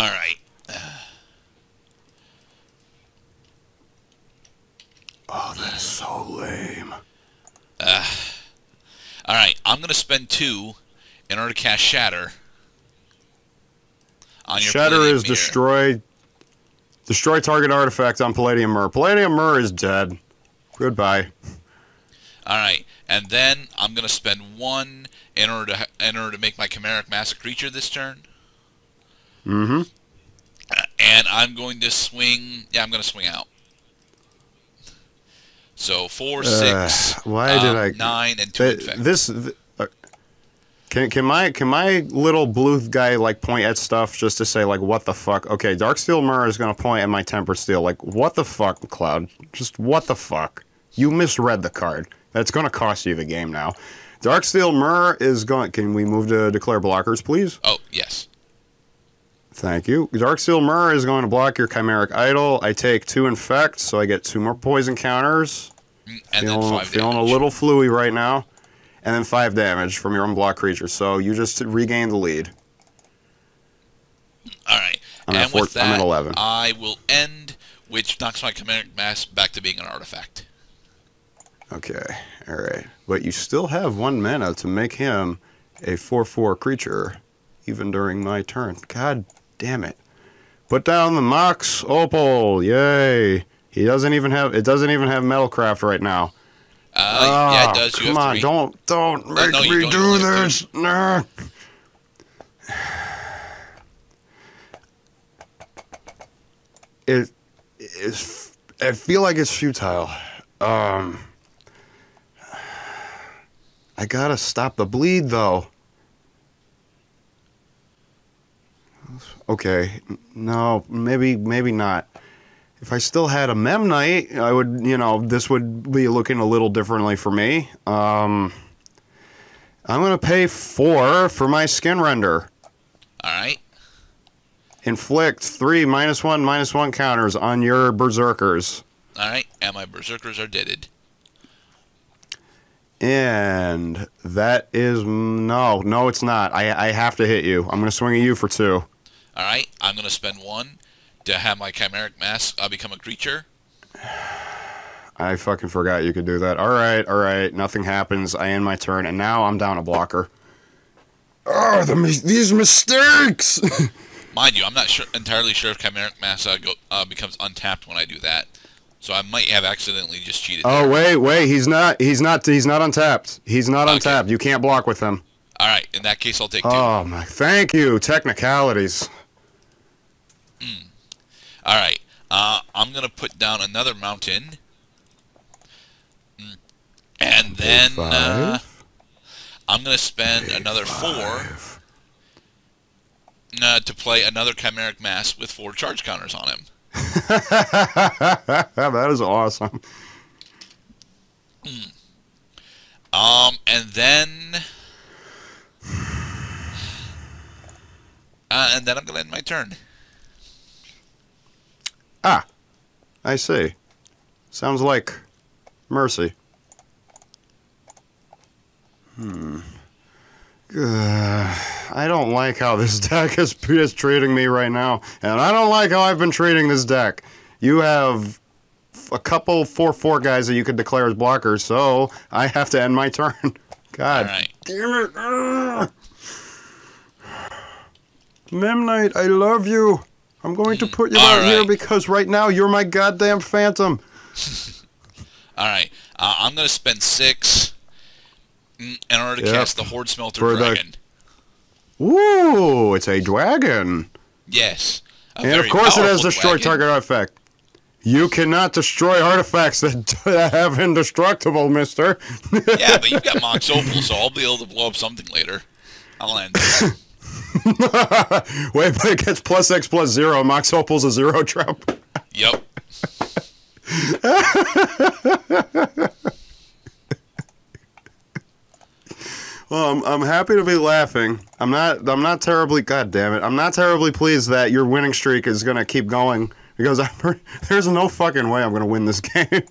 All right. Oh, that's so lame. Uh, all right. I'm going to spend two in order to cast Shatter. On your Shatter is Mirror. destroy. Destroy target artifact on Palladium Myr. Palladium Myr is dead. Goodbye. All right, and then I'm gonna spend one in order to in order to make my chimeric mass a creature this turn, Mm-hmm. and I'm going to swing. Yeah, I'm gonna swing out. So four, six, Uh, why did um, I- nine, and two Th- this. th- uh, can can my can my little blue guy like point at stuff just to say like what the fuck? Okay, Darksteel Myr is gonna point at my Temper Steel. Like what the fuck, Cloud? Just what the fuck? You misread the card. That's gonna cost you the game now. Darksteel Myr is going. Can we move to declare blockers, please? oh yes. Thank you. Darksteel Myr is going to block your Chimeric Idol. I take two infect, so I get two more poison counters. Mm, And then feeling, feeling a little fluey right now. And then five damage from your unblocked creature. So you just regain the lead. All right, I'm at four- with I'm at 11. I will end, which knocks my chimeric mass back to being an artifact. Okay, all right. But you still have one mana to make him a 4 4 creature, even during my turn. God damn it. Put down the Mox Opal. Yay. He doesn't even have it doesn't even have Metalcraft right now. Uh, yeah, Ah, it does. You Come have on, don't don't make no, you me don't. do You only have this. Nah. It is. I feel like it's futile. Um. I gotta stop the bleed though. Okay, no, maybe maybe not. If I still had a Memnite, I would, you know, this would be looking a little differently for me. Um, I'm gonna pay four for my skin render. All right. Inflict three minus one minus one counters on your berserkers, All right, and my berserkers are deaded. and that is no, no, it's not. I I have to hit you. I'm gonna swing at you for two. All right, I'm gonna spend one to have my chimeric mass uh, become a creature. I fucking forgot you could do that. All right, all right. Nothing happens. I end my turn, and now I'm down a blocker. Oh, the these mistakes! Mind you, I'm not sure, entirely sure if chimeric mass uh, go, uh, becomes untapped when I do that, so I might have accidentally just cheated. oh wait, wait. He's not. He's not. He's not untapped. He's not Okay. untapped. You can't block with him. All right, in that case, I'll take two. Oh my! Thank you. Technicalities. All right, uh, I'm gonna put down another mountain, and then uh, I'm gonna spend another four uh, to play another chimeric mass with four charge counters on him. that is awesome. Um, and then, uh, and then I'm gonna end my turn. Ah, I see. Sounds like mercy. Hmm. Uh, I don't like how this deck is, is treating me right now, and I don't like how I've been treating this deck. You have a couple 4-4 guys that you could declare as blockers, so I have to end my turn. God right. damn it! Memnite, I love you. I'm going to put you All out here because right now you're my goddamn phantom. All right. Uh, I'm gonna spend six in order to Yep. cast the Hoard Smelter For the- Dragon. Ooh, it's a dragon. Yes. A and of course it has destroy dragon. target artifact. You cannot destroy artifacts that, that have indestructible, mister. yeah, but you've got Mox Opal, so I'll be able to blow up something later. I'll end. Wait, but it gets plus X plus zero. Mox Opal's a zero trap. yep. Well, I'm, I'm happy to be laughing. I'm not. I'm not terribly. God damn it! I'm not terribly pleased that your winning streak is gonna keep going because I'm, there's no fucking way I'm gonna win this game.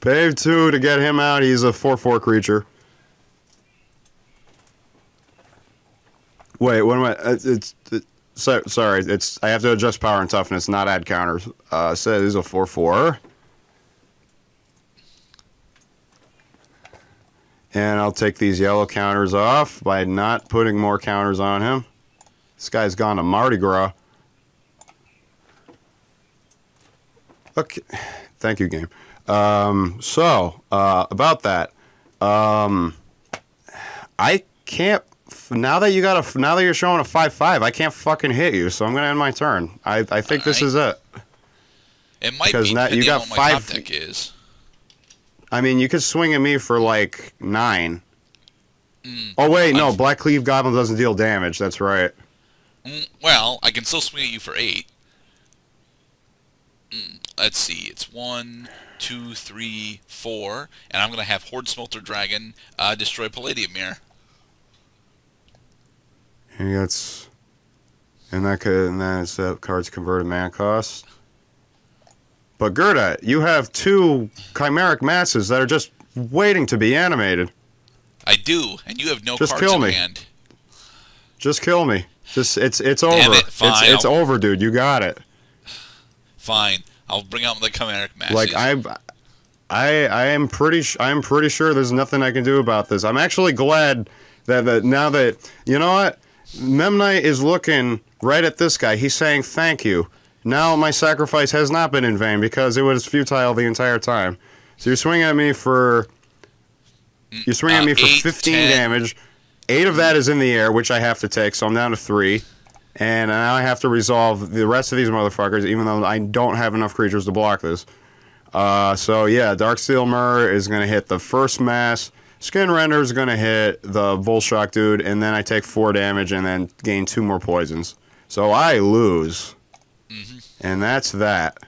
Pave two to get him out. He's a four-four creature. Wait, what am I? uh, It's, it's So, sorry, it's I have to adjust power and toughness, not add counters. Uh, so this is a four four. And I'll take these yellow counters off by not putting more counters on him. This guy's gone to Mardi Gras. Okay, thank you, game. Um, so uh, about that, um, I can't. Now that you got a, now that you're showing a five five, I can't fucking hit you. So I'm gonna end my turn. I, I think this is it. It might Because be now you got five. deck is. I mean, you could swing at me for like nine. Oh wait, no, Blackcleave Goblin doesn't deal damage. That's right. Mm, well, I can still swing at you for eight. Mm, let's see. It's one, two, three, four, and I'm gonna have Hoard Smelter Dragon uh, destroy Palladium Myr. And that's and that could and then it's that card's converted mana cost. But Gerda, you have two chimeric masses that are just waiting to be animated. I do, and you have no Just cards kill in me. hand. Just kill me. Just it's it's over. It, it's fine, it's I'll- over, dude. You got it. Fine, I'll bring out the Chimeric Masses. Like I I I am pretty sh- I'm pretty sure there's nothing I can do about this. I'm actually glad that, that now that you know what Memnite is looking right at this guy. He's saying thank you. Now my sacrifice has not been in vain because it was futile the entire time. So you're swinging at me for you're swinging Uh, at me for eight, 15 10. damage. Eight of that is in the air, which I have to take, so I'm down to three. And now I have to resolve the rest of these motherfuckers, even though I don't have enough creatures to block this. Uh, so yeah, Darksteel Myr is gonna hit the first mass. Skin Render is gonna hit the Vulshok dude, and then I take four damage and then gain two more poisons. So I lose, and that's that.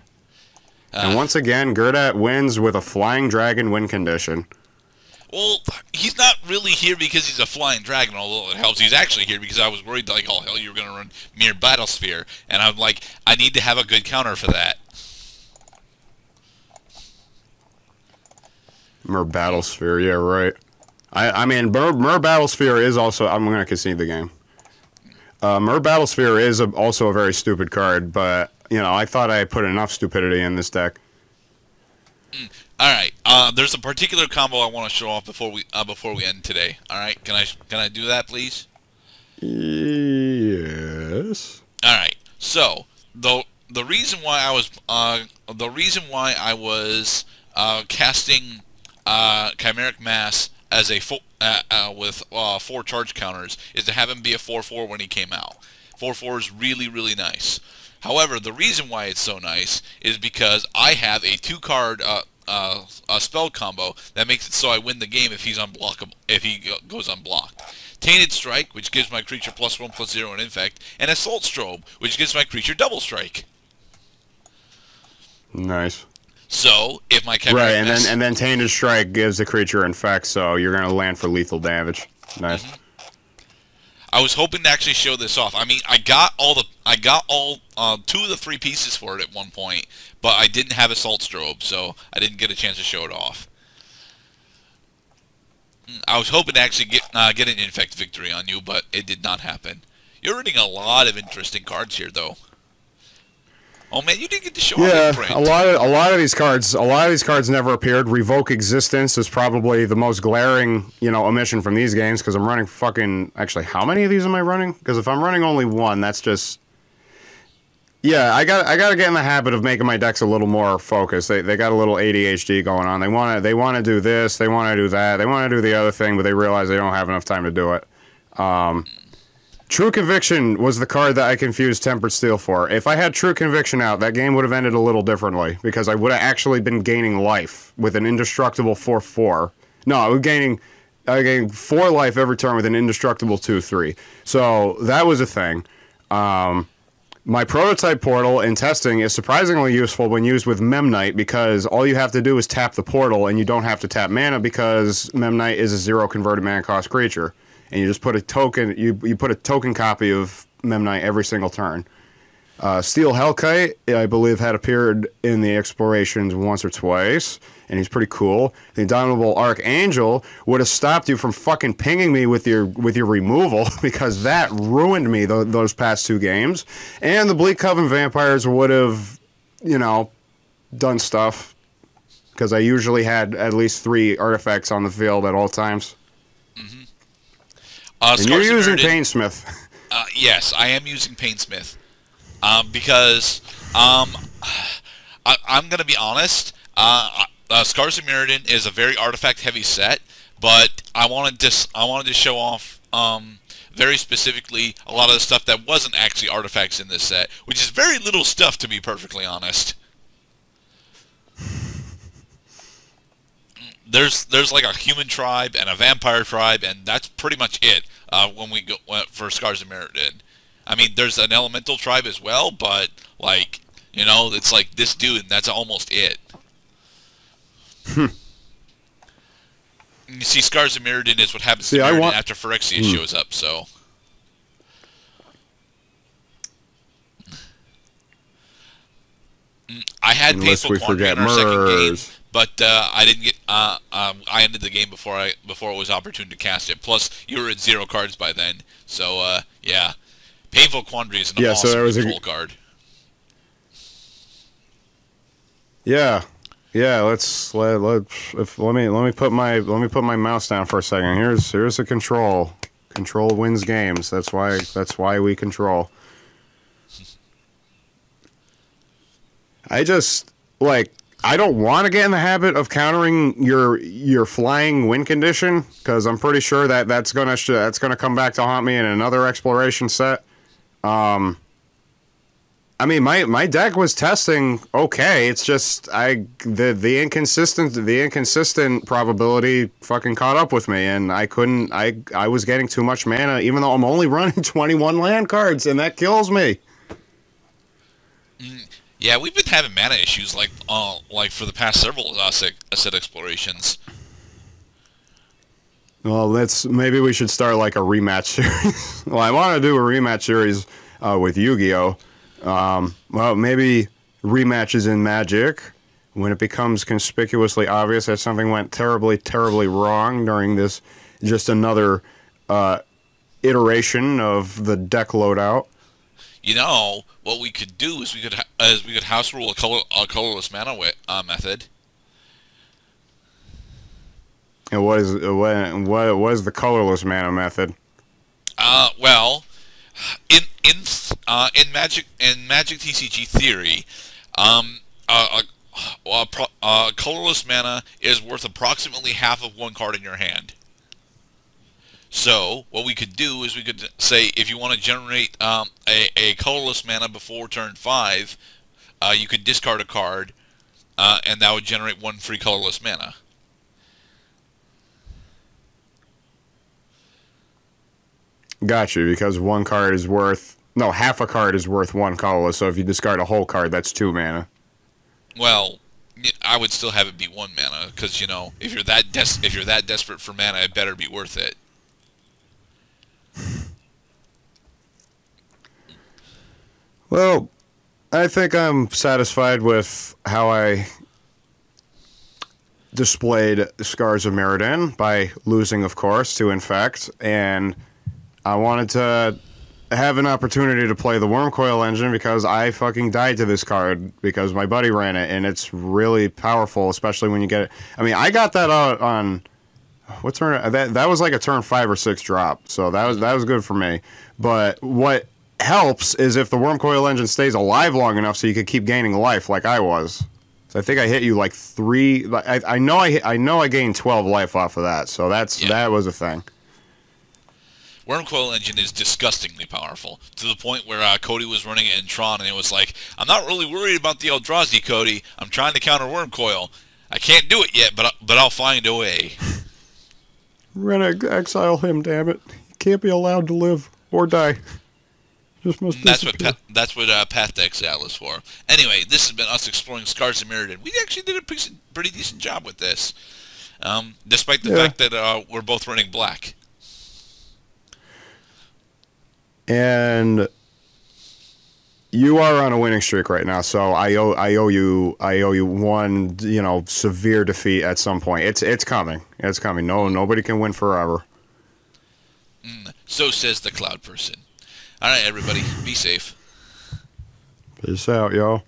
and Uh, once again, Gerdat wins with a Flying Dragon win condition. Well, he's not really here because he's a flying dragon, although it helps. He's actually here because I was worried, like, oh, hell, you were going to run Myr Battlesphere. And I'm like, I need to have a good counter for that. Myr Battlesphere, yeah, right. I, I mean, Myr, Myr Battlesphere is also. I'm going to concede the game. Uh, Myr Battlesphere is a, also a very stupid card, but you know, I thought I put enough stupidity in this deck. All right, uh, there's a particular combo I want to show off before we uh, before we end today. All right, can I can I do that, please? Yes. All right. So the the reason why I was uh, the reason why I was uh, casting uh, Chimeric Mass as a uh, uh, with uh, four charge counters is to have him be a four four when he came out. Four four is really really nice. However, the reason why it's so nice is because I have a two card uh, uh, a spell combo that makes it so I win the game if he's unblockable if he goes unblocked. Tainted Strike, which gives my creature plus one plus zero in infect, and Assault Strobe, which gives my creature double strike. Nice. So if my right, and then and then Tainted Strike gives the creature infect, so you're going to land for lethal damage. Nice. I was hoping to actually show this off. I mean, I got all the I got all uh, two of the three pieces for it at one point, but I didn't have Assault Strobe, so I didn't get a chance to show it off. Mm, I was hoping to actually get uh, get an infect victory on you, but it did not happen. You're running a lot of interesting cards here, though. Oh man, you didn't get to show off Yeah, a lot of a lot of these cards, a lot of these cards never appeared. Revoke existence is probably the most glaring, you know, omission from these games because I'm running fucking. Actually, how many of these am I running? Because if I'm running only one, that's just. Yeah, I got I got to get in the habit of making my decks a little more focused. They, they got a little ADHD going on. They want to they want to do this, they want to do that, they want to do the other thing, but they realize they don't have enough time to do it. Um, True Conviction was the card that I confused Tempered Steel for. If I had True Conviction out, that game would have ended a little differently because I would have actually been gaining life with an indestructible 4 4. No, I was gaining, I gaining 4 life every turn with an indestructible 2 3. So that was a thing. Um, my prototype portal in testing is surprisingly useful when used with Memnite because all you have to do is tap the portal and you don't have to tap mana because Memnite is a zero converted mana cost creature. And you just put a token you, you put a token copy of Memnite every single turn. Uh, Steel Hellkite, I believe, had appeared in the explorations once or twice, and he's pretty cool. The Indomitable Archangel would have stopped you from fucking pinging me with your with your removal because that ruined me th- those past two games. And the Bleak Coven Vampires would have, you know, done stuff because I usually had at least three artifacts on the field at all times. Uh, And you're using Painsmith. Uh, yes, I am using Painsmith um, because um, I, I'm going to be honest. Uh, uh, Scars of Mirrodin is a very artifact-heavy set, but I wanted to I wanted to show off um, very specifically a lot of the stuff that wasn't actually artifacts in this set, which is very little stuff to be perfectly honest. There's there's like a human tribe and a vampire tribe, and that's pretty much it uh, when we go went for Scars of Mirrodin. I mean, there's an elemental tribe as well, but like you know, it's like this dude, and that's almost it. Hmm. You see, Scars of Mirrodin is what happens See, to I want- after Phyrexia Hmm. shows up. So. Mm, I had Unless Painful we Quandary forget in our second game. But uh, I didn't get. Uh, um, I ended the game before I before it was opportune to cast it. Plus, you were at zero cards by then, so uh, yeah. Painful Quandary is an Yeah, so awesome there was a- control card. Yeah, yeah. Let's let let if let me let me put my let me put my mouse down for a second. Here's here's the control. Control wins games. That's why that's why we control. I just like I don't want to get in the habit of countering your your flying win condition because I'm pretty sure that that's gonna that's gonna come back to haunt me in another exploration set. Um, I mean, my my deck was testing okay. It's just I the the inconsistent the inconsistent probability fucking caught up with me, and I couldn't. I I was getting too much mana, even though I'm only running 21 land cards, and that kills me. Yeah, we've been having mana issues like uh, like for the past several uh, set, explorations. Well, let's maybe we should start like a rematch series. well, I want to do a rematch series uh, with Yu-Gi-Oh. Um, well, maybe rematches in Magic when it becomes conspicuously obvious that something went terribly, terribly wrong during this just another uh, iteration of the deck loadout. You know what we could do is we could ha- is we could house rule a color a colorless mana uh, method. And what is what what what is the colorless mana method? Uh, well, in in uh, in Magic in Magic TCG theory, um, uh, a, a, pro- a colorless mana is worth approximately half of one card in your hand. So what we could do is we could say if you want to generate um, a, a colorless mana before turn five, uh, you could discard a card, uh, and that would generate one free colorless mana. Got you, because one card is worth no half a card is worth one colorless. So if you discard a whole card, that's two mana. Well, I would still have it be one mana because you know if you're that des- if you're that desperate for mana, it better be worth it. Well, I think I'm satisfied with how I displayed Scars of Mirrodin by losing, of course, to Infect, and I wanted to have an opportunity to play the Wurmcoil engine because I fucking died to this card because my buddy ran it, and it's really powerful, especially when you get it. I mean, I got that out on what turn? That that was like a turn five or six drop, so that was that was good for me. But what helps is if the Wurmcoil engine stays alive long enough, so you could keep gaining life like I was. So I think I hit you like three. I, I know I hit, I know I gained twelve life off of that, so that's Yeah. that was a thing. Wurmcoil Engine is disgustingly powerful to the point where uh, Cody was running it in Tron, and it was like, "I'm not really worried about the Eldrazi, Cody. I'm trying to counter Wurmcoil. I can't do it yet, but I- but I'll find a way." We're gonna exile him. Damn it! He can't be allowed to live or die. Just must And that's what pa- that's what uh, Path to Exile is for. Anyway, this has been us exploring Scars of Mirrodin. We actually did a pretty, pretty decent job with this, um, despite the Yeah. fact that uh, we're both running black. And you are on a winning streak right now, so I owe I owe you I owe you one you know severe defeat at some point. It's it's coming. It's coming. No nobody can win forever. So says the cloud person. All right, everybody, be safe. Peace out, yo.